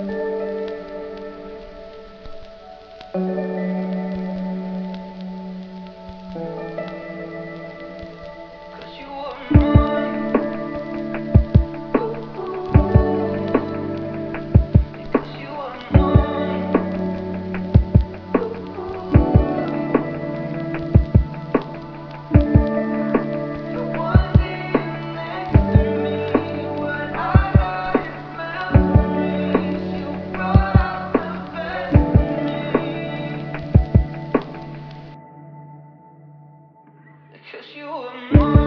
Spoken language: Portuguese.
Música you more.